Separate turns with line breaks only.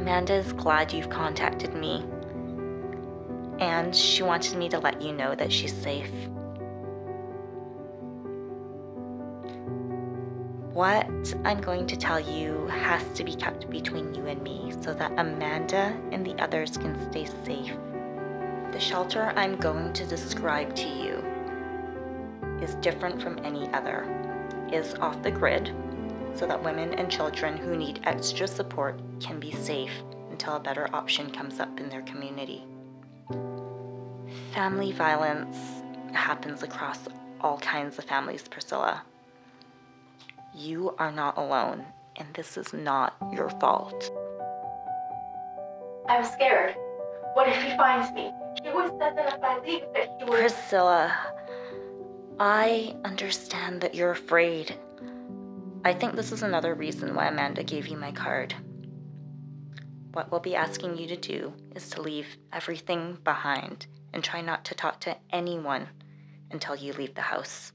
Amanda is glad you've contacted me, and she wanted me to let you know that she's safe. What I'm going to tell you has to be kept between you and me so that Amanda and the others can stay safe. The shelter I'm going to describe to you is different from any other, is off the grid, so that women and children who need extra support can be safe until a better option comes up in their community. Family violence happens across all kinds of families, Priscilla. You are not alone, and this is not your fault.
I'm scared. What if he finds me? He always said that if I leave, that he would.
Priscilla, I understand that you're afraid. I think this is another reason why Amanda gave you my card. What we'll be asking you to do is to leave everything behind and try not to talk to anyone until you leave the house.